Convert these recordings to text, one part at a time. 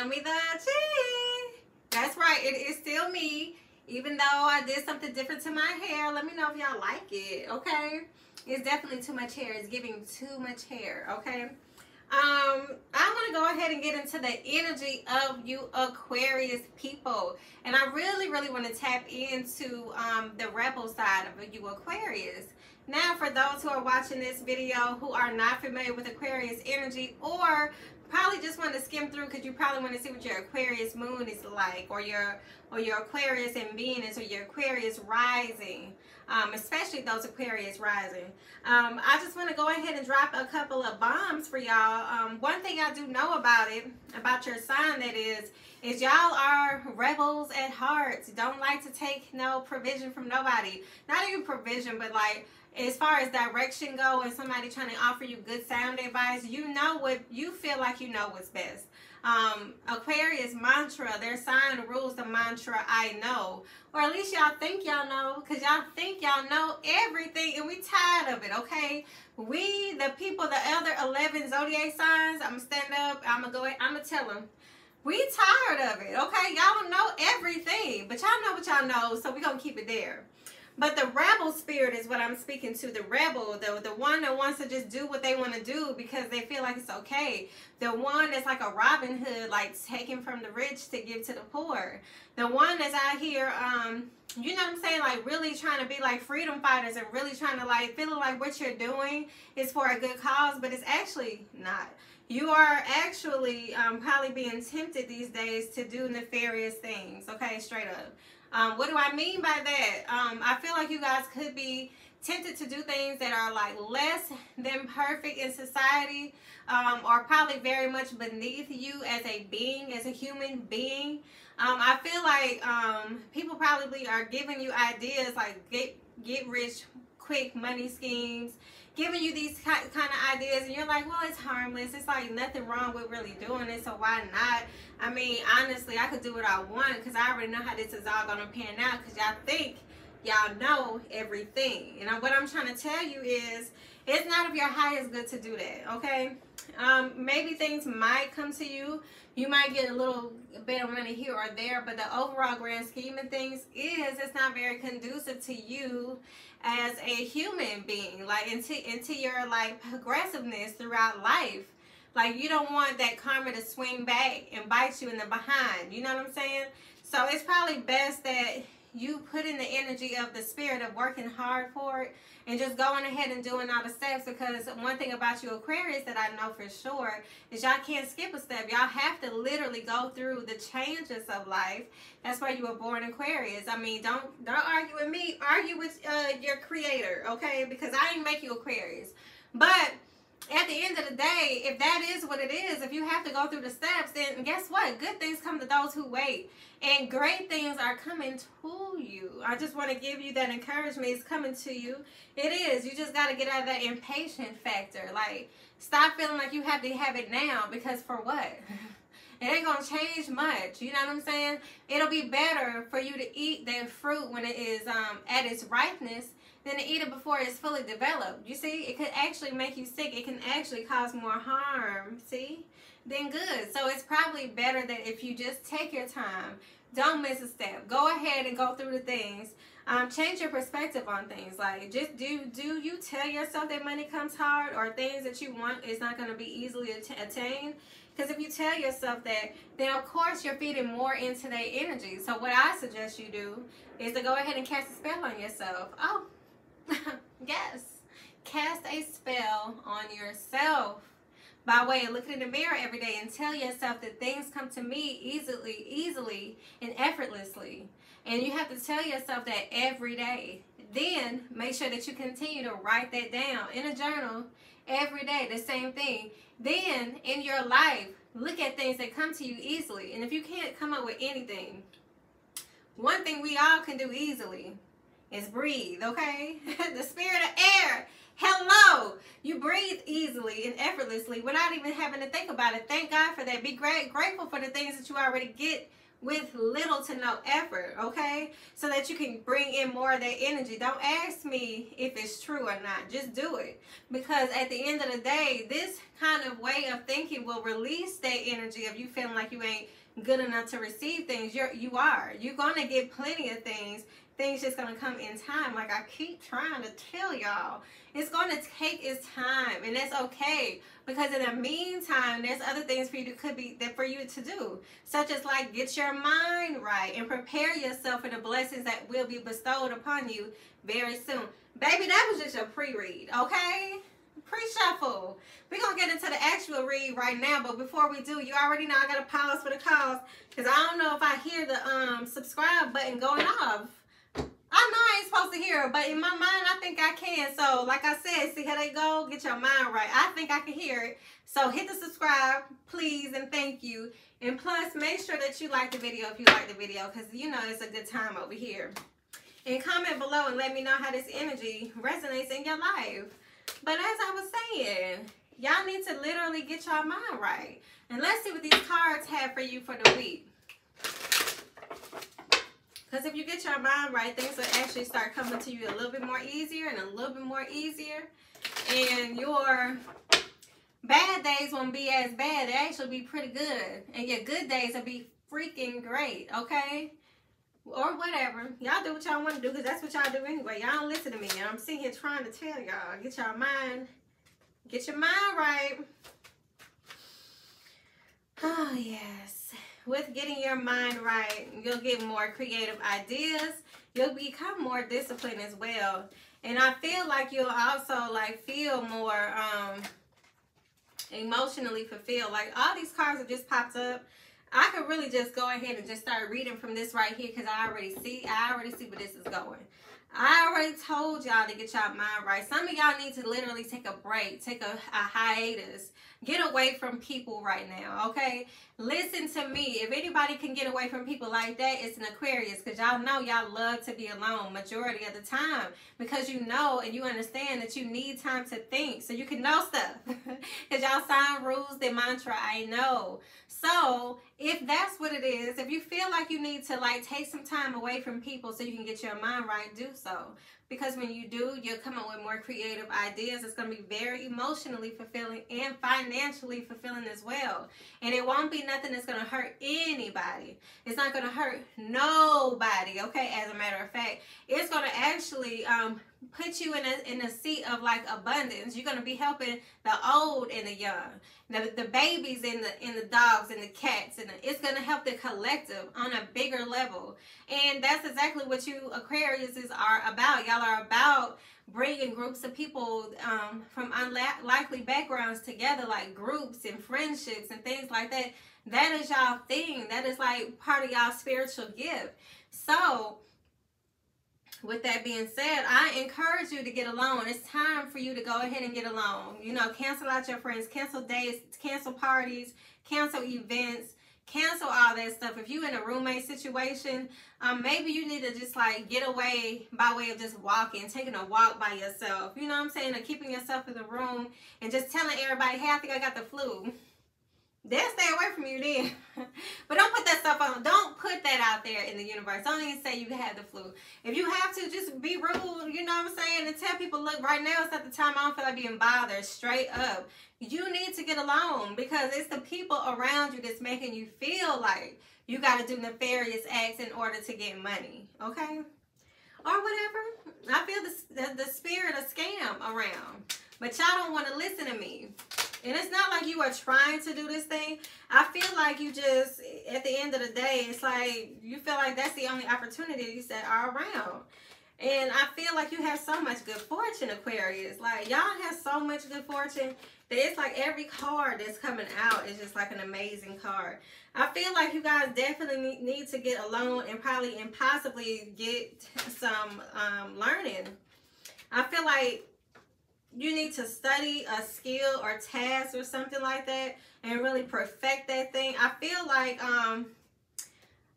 Naomi the G. That's right, it is still me. Even though I did something different to my hair, let me know if y'all like it, okay? It's definitely too much hair. It's giving too much hair, okay? Um, I want to go ahead and get into the energy of you Aquarius people. And I really, really want to tap into um, the rebel side of you Aquarius. Now, for those who are watching this video who are not familiar with Aquarius energy or probably just want to skim through because you probably want to see what your Aquarius moon is like or your or your Aquarius and Venus or your Aquarius rising um, especially those Aquarius rising. Um, I just want to go ahead and drop a couple of bombs for y'all. Um, one thing I do know about it, about your sign that is, is y'all are rebels at heart. Don't like to take no provision from nobody. Not even provision, but like as far as direction go and somebody trying to offer you good sound advice, you know what you feel like you know what's best. Um, Aquarius mantra, their sign rules the mantra I know. Or at least y'all think y'all know, because y'all think y'all know everything and we tired of it, okay? We, the people, the other 11 zodiac signs, I'm gonna stand up, I'm gonna go, I'm gonna tell them. We tired of it, okay? Y'all don't know everything, but y'all know what y'all know, so we gonna keep it there. But the rebel spirit is what I'm speaking to. The rebel, the, the one that wants to just do what they want to do because they feel like it's okay. The one that's like a Robin Hood, like taking from the rich to give to the poor. The one that's out here, um, you know what I'm saying? Like really trying to be like freedom fighters and really trying to like feeling like what you're doing is for a good cause, but it's actually not. You are actually um, probably being tempted these days to do nefarious things, okay? Straight up. Um, what do I mean by that? Um, I feel like you guys could be tempted to do things that are like less than perfect in society um, or probably very much beneath you as a being, as a human being. Um, I feel like um, people probably are giving you ideas like get, get rich quick money schemes giving you these kind of ideas and you're like well it's harmless. It's like nothing wrong with really doing it so why not? I mean honestly i could do what i want because i already know how this is all gonna pan out because y'all think y'all know everything. And what i'm trying to tell you is it's not of your highest good to do that okay um, maybe things might come to you. You might get a little bit of money here or there but the overall grand scheme of things is it's not very conducive to you as a human being like into into your like progressiveness throughout life. Like you don't want that karma to swing back and bite you in the behind. You know what i'm saying? So it's probably best that you put in the energy of the spirit of working hard for it and just going ahead and doing all the steps because one thing about you Aquarius that I know for sure is y'all can't skip a step. Y'all have to literally go through the changes of life. That's why you were born Aquarius. I mean, don't don't argue with me. Argue with uh, your creator, okay? Because I didn't make you Aquarius. But at the end of the day, if that is what it is, if you have to go through the steps, then guess what? Good things come to those who wait. And great things are coming to you. I just want to give you that encouragement. It's coming to you. It is. You just got to get out of that impatient factor. Like, stop feeling like you have to have it now because for what? It ain't gonna change much. You know what I'm saying? It'll be better for you to eat that fruit when it is um, at its ripeness than to eat it before it's fully developed. You see, it could actually make you sick. It can actually cause more harm, see, than good. So it's probably better that if you just take your time, don't miss a step. Go ahead and go through the things. Um, change your perspective on things. Like, just do do you tell yourself that money comes hard or things that you want is not going to be easily attained? Because if you tell yourself that, then of course you're feeding more into that energy. So what I suggest you do is to go ahead and cast a spell on yourself. Oh, yes. Cast a spell on yourself by way of looking in the mirror every day and tell yourself that things come to me easily, easily, and effortlessly. And you have to tell yourself that every day. Then make sure that you continue to write that down in a journal every day, the same thing. Then in your life, look at things that come to you easily. And if you can't come up with anything, one thing we all can do easily is breathe, okay? the spirit of air. Hello. You breathe easily and effortlessly without even having to think about it. Thank God for that. Be great, grateful for the things that you already get with little to no effort, okay? So that you can bring in more of that energy. Don't ask me if it's true or not. Just do it. Because at the end of the day, this kind of way of thinking will release that energy of you feeling like you ain't good enough to receive things. You're you are. You're gonna get plenty of things. Things just gonna come in time. Like I keep trying to tell y'all. It's gonna take its time and that's okay. Because in the meantime, there's other things for you to could be that for you to do. Such as like get your mind right and prepare yourself for the blessings that will be bestowed upon you very soon. Baby, that was just a pre-read, okay? Pre-shuffle. We're to get into the actual read right now, but before we do, you already know I got to pause for the calls because I don't know if I hear the um subscribe button going off. I know I ain't supposed to hear but in my mind, I think I can. So, like I said, see how they go? Get your mind right. I think I can hear it. So, hit the subscribe, please, and thank you. And plus, make sure that you like the video if you like the video, because you know it's a good time over here. And comment below and let me know how this energy resonates in your life. But as I was saying, y'all need to literally get your mind right. And let's see what these cards have for you for the week. Because if you get your mind right, things will actually start coming to you a little bit more easier and a little bit more easier. And your bad days won't be as bad. They actually be pretty good. And your good days will be freaking great, okay? Or whatever. Y'all do what y'all want to do because that's what y'all do anyway. Y'all don't listen to me. I'm sitting here trying to tell y'all. Get your mind, get your mind right. Oh, yes. With getting your mind right, you'll get more creative ideas. You'll become more disciplined as well. And I feel like you'll also like feel more um emotionally fulfilled. Like all these cards have just popped up. I could really just go ahead and just start reading from this right here because I already see, I already see where this is going. I already told y'all to get y'all mind right. Some of y'all need to literally take a break, take a, a hiatus, get away from people right now, okay? Listen to me. If anybody can get away from people like that, it's an Aquarius because y'all know y'all love to be alone majority of the time because you know and you understand that you need time to think so you can know stuff because y'all sign rules, the mantra, I know. So if that's what it is, if you feel like you need to like take some time away from people so you can get your mind right, do so. Because when you do, you'll come up with more creative ideas. It's going to be very emotionally fulfilling and financially fulfilling as well. And it won't be nothing that's going to hurt anybody. It's not going to hurt nobody, okay? As a matter of fact, it's going to actually um, put you in a, in a seat of like abundance. You're going to be helping the old and the young the, the babies and the and the dogs and the cats and the, it's going to help the collective on a bigger level. And that's exactly what you aquariuses are about. Y'all are about bringing groups of people um, from unlikely backgrounds together like groups and friendships and things like that. That is y'all thing. That is like part of y'all spiritual gift. So with that being said, I encourage you to get alone. It's time for you to go ahead and get alone. You know, cancel out your friends, cancel dates, cancel parties, cancel events, cancel all that stuff. If you're in a roommate situation, um, maybe you need to just like get away by way of just walking, taking a walk by yourself. You know what I'm saying? Or keeping yourself in the room and just telling everybody, hey, I think I got the flu they'll stay away from you then. but don't put that stuff on. Don't put that out there in the universe. Don't even say you have the flu. If you have to, just be rude, you know what I'm saying? And tell people, look, right now it's not the time I don't feel like being bothered. Straight up. You need to get alone because it's the people around you that's making you feel like you got to do nefarious acts in order to get money. Okay? Or whatever. I feel the, the, the spirit of scam around. But y'all don't want to listen to me. And it's not like you are trying to do this thing. I feel like you just, at the end of the day, it's like you feel like that's the only opportunities that are around. And I feel like you have so much good fortune, Aquarius. Like, y'all have so much good fortune that it's like every card that's coming out is just like an amazing card. I feel like you guys definitely need to get alone and probably and possibly get some um, learning. I feel like you need to study a skill or task or something like that and really perfect that thing. I feel like um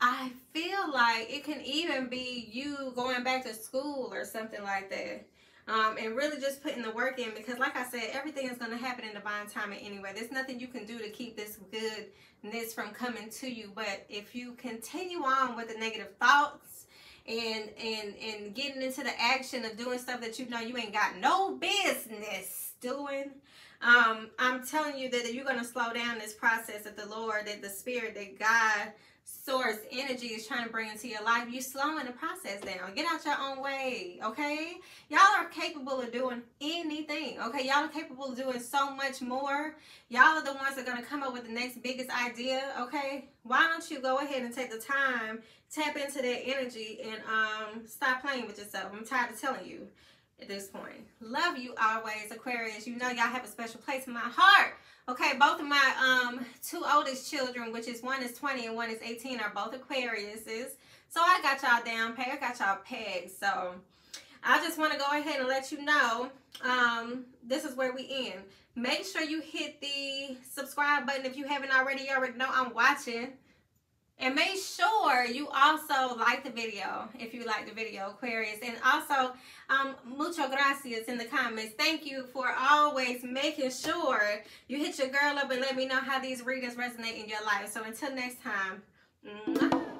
I feel like it can even be you going back to school or something like that. Um, and really just putting the work in because like I said, everything is going to happen in divine timing anyway. There's nothing you can do to keep this goodness from coming to you. But if you continue on with the negative thoughts and and and getting into the action of doing stuff that you know you ain't got no business doing, um, I'm telling you that you're going to slow down this process that the Lord, that the Spirit, that God source energy is trying to bring into your life, you're slowing the process down. Get out your own way, okay? Y'all are capable of doing anything, okay? Y'all are capable of doing so much more. Y'all are the ones that are going to come up with the next biggest idea, okay? Why don't you go ahead and take the time, tap into that energy, and um, stop playing with yourself. I'm tired of telling you at this point. Love you always, Aquarius. You know y'all have a special place in my heart. Okay, both of my um two oldest children, which is one is 20 and one is 18, are both Aquariuses. So I got y'all down peg. I got y'all pegged. So I just want to go ahead and let you know um this is where we end. Make sure you hit the subscribe button if you haven't already. You already know I'm watching. And make sure you also like the video if you like the video, Aquarius. And also, um, mucho gracias in the comments. Thank you for always making sure you hit your girl up and let me know how these readings resonate in your life. So until next time. Mwah.